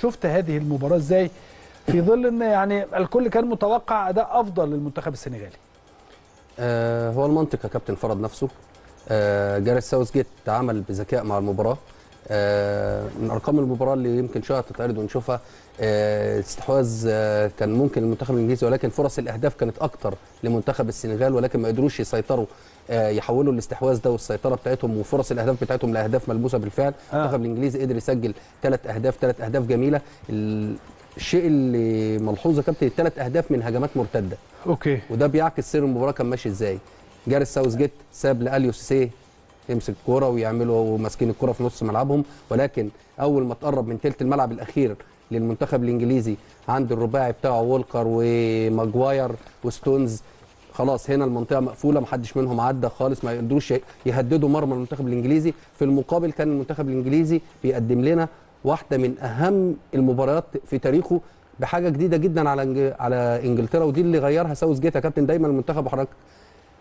شفت هذه المباراة إزاي؟ في ظل إن يعني الكل كان متوقع أداء أفضل للمنتخب السنغالي. آه هو المنطق يا كابتن فرض نفسه. آه جاريث ساوث جيت تعامل بذكاء مع المباراة. من أرقام المباراة اللي يمكن شوية تتعرض ونشوفها. آه استحواذ آه كان ممكن المنتخب الإنجليزي ولكن فرص الأهداف كانت أكتر لمنتخب السنغال ولكن ما قدروش يسيطروا. آه يحولوا الاستحواذ ده والسيطرة بتاعتهم وفرص الأهداف بتاعتهم لأهداف ملموسة بالفعل. آه. المنتخب الإنجليزي قدر يسجل ثلاث أهداف ثلاث أهداف جميلة. ال- الشيء اللي ملحوظ يا كابتن الثلاث أهداف من هجمات مرتدة. okay. وده بيعكس سير المباراة كان ماشي إزاي. جاريث ساوث جيت ساب لأليو سيسيه يمسك الكورة ويعملوا ماسكين الكورة في نص ملعبهم. ولكن أول ما تقرب من ثلث الملعب الأخير للمنتخب الإنجليزي عند الرباعي بتاعه وولكر وماجواير وستونز خلاص هنا المنطقة مقفولة محدش منهم عدى خالص ما يقدروش يهددوا مرمى المنتخب الإنجليزي. في المقابل كان المنتخب الإنجليزي بيقدم لنا واحدة من أهم المباريات في تاريخه بحاجة جديدة جدا على على إنجلترا ودي اللي غيرها ساوث جيت يا كابتن. دايما المنتخب وحضرتك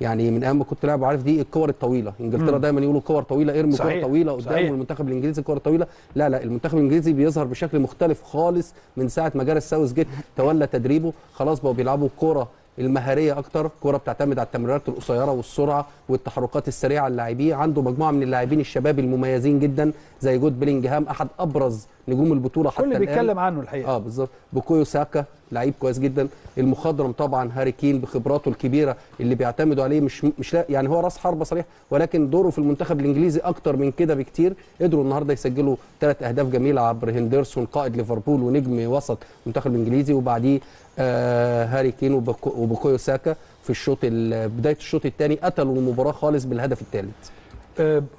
يعني من أيام ما كنت لاعب وعارف دي الكور الطويلة. إنجلترا. دايما يقولوا كور طويلة إرمي كور طويلة قدام صحيح. والمنتخب الإنجليزي كور طويلة. لا لا المنتخب الإنجليزي بيظهر بشكل مختلف خالص من ساعة ما جاريث ساوث جيت تولى تدريبه. خلاص بقوا بيلعبوا الكوره المهارية أكتر كورة بتعتمد على التمريرات القصيرة والسرعة والتحركات السريعة اللاعبين عنده مجموعة من اللاعبين الشباب المميزين جدا زي جود بيلينجهام أحد أبرز نجوم البطولة حتى كل الآن. بيتكلم عنه الحقيقة. آه بالظبط. بوكايو ساكا لعيب كويس جدا. المخضرم طبعا هاري كين بخبراته الكبيرة اللي بيعتمدوا عليه مش مش لا يعني هو راس حربة صريح ولكن دوره في المنتخب الإنجليزي أكتر من كده بكتير. قدروا النهارده يسجلوا ثلاث أهداف جميلة. عبر هندرسون قائد ليفربول ونجم وسط المنتخب الانجليزي وبعديه آه هاري كين وبوكا- وبوكايو ساكا في الشوط ال- بداية الشوط الثاني قتلوا المباراة خالص بالهدف الثالث.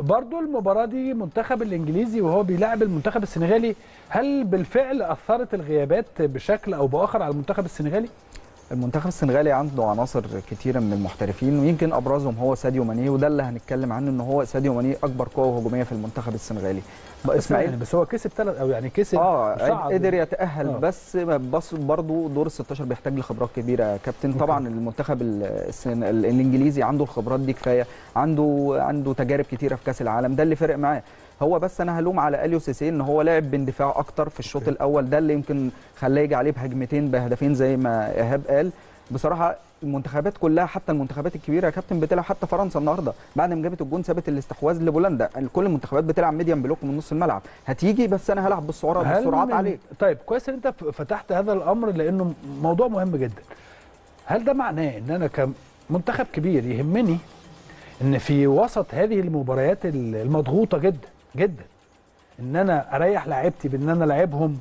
برضو المباراة دي منتخب الإنجليزي وهو بيلاعب المنتخب السنغالي هل بالفعل أثرت الغيابات بشكل أو بآخر على المنتخب السنغالي؟ المنتخب السنغالي عنده عناصر كتيرة من المحترفين ويمكن أبرزهم هو ساديو ماني وده اللي هنتكلم عنه إن هو ساديو ماني أكبر قوة هجومية في المنتخب السنغالي. بس إسماعيل؟ يعني بس هو كسب ثلاث أو يعني كسب آه. قدر يتأهل آه. بس بس برضه دور ال 16 بيحتاج لخبرات كبيرة يا كابتن. طبعا المنتخب ال- السن- ال- الإنجليزي عنده الخبرات دي كفاية عنده عنده تجارب كتيرة في كأس العالم ده اللي فرق معاه. هو بس أنا هلوم على أليو سيسيه ان هو لعب باندفاع أكتر في الشوط. الأول. ده اللي يمكن خلاه يجي عليه بهجمتين بهدفين زي ما إيهاب قال. بصراحة المنتخبات كلها حتى المنتخبات الكبيرة يا كابتن بتلعب حتى فرنسا النهارده بعد ما جابت الجون سابت الاستحواذ لبولندا. كل المنتخبات بتلعب medium block من نص الملعب. هتيجي بس أنا هلعب بالسرعات من- عليك. طيب كويس إن أنت فتحت هذا الأمر لأنه موضوع مهم جدا. هل ده معناه إن أنا كمنتخب كبير يهمني إن في وسط هذه المباريات ال- المضغوطة جدا؟ جدا. إن أنا أريح لاعيبتي بإن أنا ألعبهم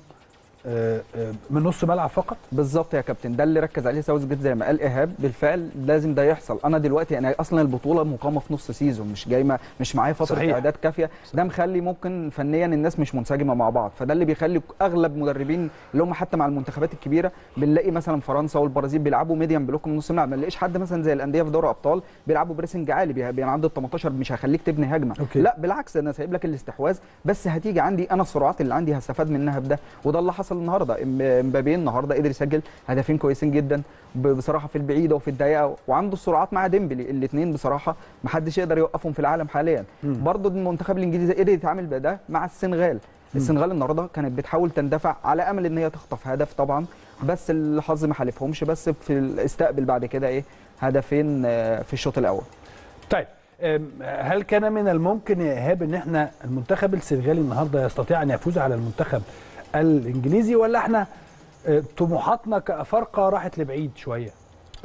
من نص ملعب فقط؟ بالظبط يا كابتن. ده اللي ركز عليه ساوث جيت زي ما قال إيهاب. بالفعل لازم ده يحصل. أنا دلوقتي أنا أصلا البطولة مقامة في نص season مش جاي ما مش معايا فترة صحيح. إعداد كافية. ده مخلي ممكن فنيا الناس مش منسجمة مع بعض. فده اللي بيخلي أغلب مدربين اللي هم حتى مع المنتخبات الكبيرة بنلاقي مثلا فرنسا والبرازيل بيلعبوا medium block من نص الملعب. ما نلاقيش حد مثلا زي الأندية في دوري ابطال بيلعبوا pressing عالي بي- بيعدوا ال 18 مش هخليك تبني هجمة. okay. لا بالعكس أنا سايب لك الاستحواذ. بس هتيجي عندي أنا السرعات اللي عندي هستفاد منها بده. وده اللي حصل النهارده. إم- إمبابي النهارده قدر يسجل هدفين كويسين جدا بصراحة في البعيدة وفي الضيقة وعنده السرعات مع ديمبلي. الاثنين بصراحة ما حدش يقدر يوقفهم في العالم حاليا. برضه المنتخب الإنجليزي قدر يتعامل بده مع السنغال. السنغال النهارده كانت بتحاول تندفع على أمل إن هي تخطف هدف طبعا بس الحظ ما حالفهمش بس في الاستقبل بعد كده إيه هدفين آه، في الشوط الأول. طيب هل كان من الممكن يا إيهاب إن إحنا المنتخب السنغالي النهارده يستطيع أن يفوز على المنتخب الإنجليزي ولا إحنا أه، طموحاتنا كأفارقة راحت لبعيد شوية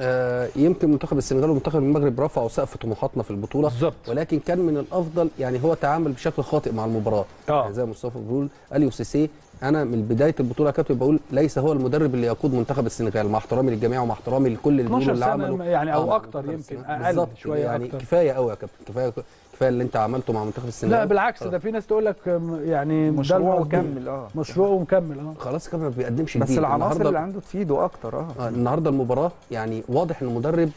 آه، يمكن منتخب السنغال ومنتخب المغرب رفعوا سقف طموحاتنا في البطولة بالظبط. ولكن كان من الأفضل يعني هو تعامل بشكل خاطئ مع المباراة آه. يعني زي مصطفى بيقول أليو سيسي أنا من بداية البطولة يا كابتن بقول ليس هو المدرب اللي يقود منتخب السنغال مع احترامي للجميع ومع احترامي لكل 12 الدول اللي عملوا يعني أو مع أكتر منتخب يمكن، بالظبط شوية يعني أكتر. كفاية قوي يا كابتن كفاية كفاية اللي أنت عملته مع منتخب السنغال لا بالعكس. ده في ناس تقول لك يعني ده مشروع المظبوط. وكمل آه مشروع ومكمل آه خلاص كمان ما بيقدمش بس جديد. العناصر اللي عنده تفيده أكتر آه آه، النهارده المباراة يعني واضح إن المدرب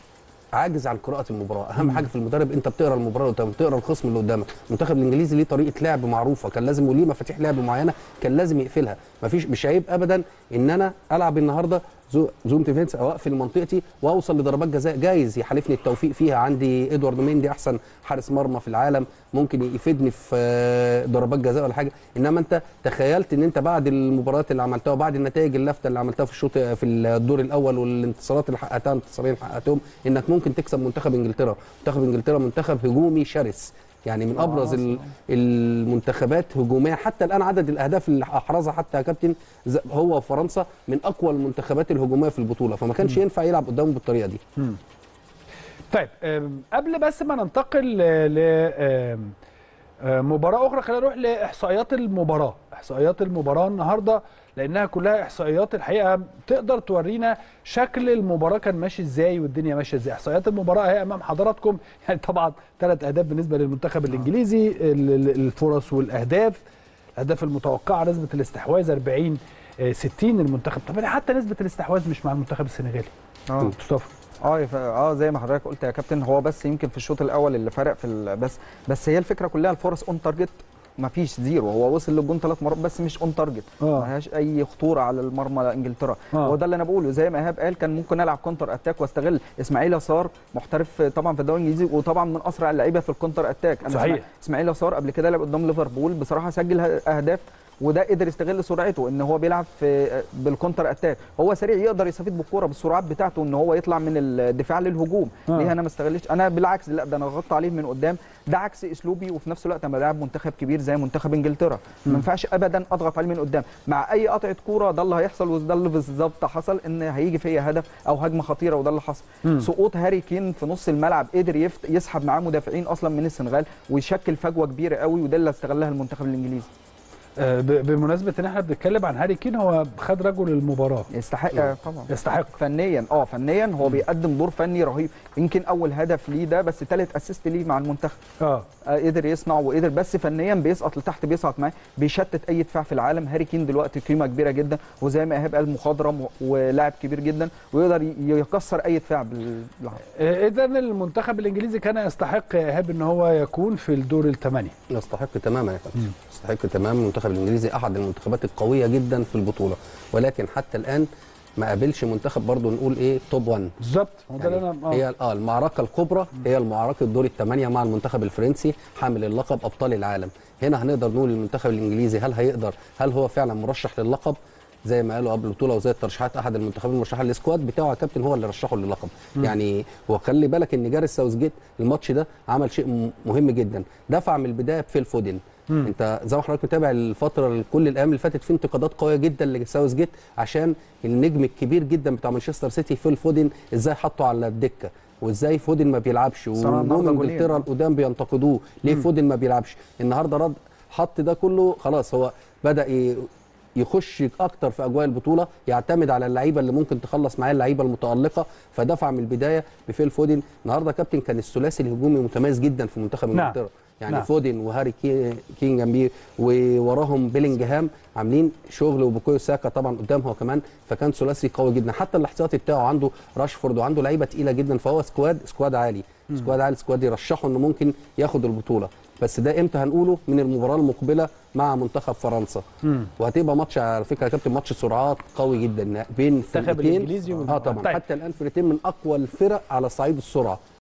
عاجز عن قراءة المباراة. أهم حاجة في المدرب أنت بتقرأ المباراة اللي قدامك بتقرأ الخصم اللي قدامك. المنتخب الإنجليزي ليه طريقة لعب معروفة. كان لازم وليه مفاتيح لعب معينة كان لازم يقفلها. مفيش مش عيب ابدا إن أنا ألعب النهارده zo- zone defense اقفل منطقتي وأوصل لضربات جزاء. جايز يحالفني التوفيق فيها. عندي إدوارد ميندي أحسن حارس مرمى في العالم. ممكن يفيدني في آه، ضربات جزاء ولا حاجة. إنما أنت تخيلت إن أنت بعد المباريات اللي عملتها وبعد النتائج اللافته اللي عملتها في الشوط في الدور الأول والانتصارات اللي حققتها انتصارين حققتهم إنك ممكن تكسب منتخب إنجلترا. منتخب إنجلترا منتخب هجومي شرس. يعني من أبرز ال- المنتخبات هجوميا حتى الآن عدد الأهداف اللي أحرزها حتى يا كابتن هو وفرنسا من أقوى المنتخبات الهجومية في البطولة. فما كانش ينفع يلعب قدامهم بالطريقة دي. طيب قبل بس ما ننتقل ل آم، مباراة أخرى خلينا نروح لإحصائيات المباراة. إحصائيات المباراة النهاردة لأنها كلها إحصائيات الحقيقة تقدر تورينا شكل المباراة كان ماشي إزاي والدنيا ماشية إزاي. إحصائيات المباراة هي أمام حضراتكم. يعني طبعا ثلاث أهداف بالنسبة للمنتخب الإنجليزي ال- ال- الفرص والأهداف. الأهداف المتوقعة نسبة الاستحواذ 40 آه، 60 المنتخب طب حتى نسبة الاستحواذ مش مع المنتخب السنغالي. آه. آه آه زي ما حضرتك قلت يا كابتن هو بس يمكن في الشوط الأول اللي فرق في ال- بس بس هي الفكرة كلها الفرص on target ما فيش zero هو وصل للجون ثلاث مرات بس مش on target آه. ما فيهاش أي خطورة على المرمى إنجلترا آه. هو ده اللي أنا بقوله زي ما إيهاب قال كان ممكن ألعب counter attack وأستغل إسماعيلا سار محترف طبعا في الدوري الإنجليزي وطبعا من أسرع اللعيبة في ال counter attack أنا صحيح. إسماعيلا سار قبل كده لعب قدام ليفربول بصراحة سجل أهداف وده قدر يستغل سرعته إن هو بيلعب في بال counter attack. هو سريع يقدر يستفيد بالكورة بالسرعات بتاعته إن هو يطلع من الدفاع للهجوم. آه. ليه أنا ما استغلتش أنا بالعكس لا ده أنا غطى عليه من قدام. ده عكس أسلوبي وفي نفس الوقت أنا بلاعب منتخب كبير زي منتخب إنجلترا. ما ينفعش ابدا أضغط عليه من قدام. مع أي قطعة كورة ده اللي هيحصل وده اللي بالظبط حصل إن هيجي فيا هدف أو هجمة خطيرة وده اللي حصل. مم. سقوط هاري كين في نص الملعب قدر يفت يسحب معاه مدافعين أصلا من السنغال ويشكل فجوة كبيرة قوي وده اللي استغلها المنتخب الإنجليزي. بمناسبة إن إحنا بنتكلم عن هاري كين هو خد رجل المباراة. يستحق آه، طبعا. يستحق. فنيا آه فنيا هو بيقدم دور فني رهيب. يمكن أول هدف ليه ده بس ثالث assist ليه مع المنتخب. آه. آه، قدر يصنع وقدر بس فنيا بيسقط لتحت بيسقط معاه بيشتت أي دفاع في العالم. هاري كين دلوقتي قيمة كبيرة جدا وزي ما إيهاب قال مخضرم ولاعب كبير جدا ويقدر يكسر أي دفاع بال- بالعرض. اذا المنتخب الإنجليزي كان يستحق يا إيهاب إن هو يكون في الدور الثمانية. يستحق تماما يا كابتن يستحق تماما المنتخب الإنجليزي أحد المنتخبات القوية جدا في البطولة. ولكن حتى الآن ما قابلش منتخب برضه نقول إيه top 1 بالظبط. هو ده اللي يعني أنا هي آه المعركة الكبرى هي المعركة دور الثمانيه مع المنتخب الفرنسي حامل اللقب أبطال العالم. هنا هنقدر نقول المنتخب الإنجليزي هل هيقدر هل هو فعلا مرشح للقب؟ زي ما قالوا قبل البطوله وزي الترشيحات أحد المنتخبين المرشحين ال squad بتاعه كابتن هو اللي رشحه للقب يعني وخلي بالك إن جاريث ساوثجيت الماتش ده عمل شيء مهم جدا. دفع من البداية بفيل فودن أنت زي ما حضرتك متابع الفترة كل الأيام اللي فاتت في انتقادات قوية جدا لساوثجيت عشان النجم الكبير جدا بتاع مانشستر سيتي فيل فودن إزاي حطه على الدكة وإزاي فودن ما بيلعبش ونجوم جولين. إنجلترا القدام بينتقدوه. ليه فودن ما بيلعبش؟ النهارده رد حط ده كله خلاص هو بدأ يخش أكتر في أجواء البطولة يعتمد على اللعيبة اللي ممكن تخلص معاه اللعيبة المتألقة. فدفع من البداية بفيل فودن النهارده كابتن كان الثلاثي الهجومي متميز جدا في منتخب نعم. يعني نعم. فودن وهاري كي- كين جنبيه ووراهم بيلينجهام عاملين شغل وبوكايو ساكا طبعا قدام هو كمان. فكان ثلاثي قوي جدا. حتى الاحتياطي بتاعه عنده راشفورد وعنده لعيبة تقيلة جدا. فهو squad squad عالي. squad عالي. squad يرشحه إنه ممكن ياخد البطولة. بس ده إمتى هنقوله؟ من المباراة المقبلة مع منتخب فرنسا. وهتبقى ماتش على فكرة يا كابتن ماتش سرعات قوي جدا. بين المنتخب وال- آه طبعا. طيب. حتى الان فرقتين من أقوى الفرق على صعيد السرعة.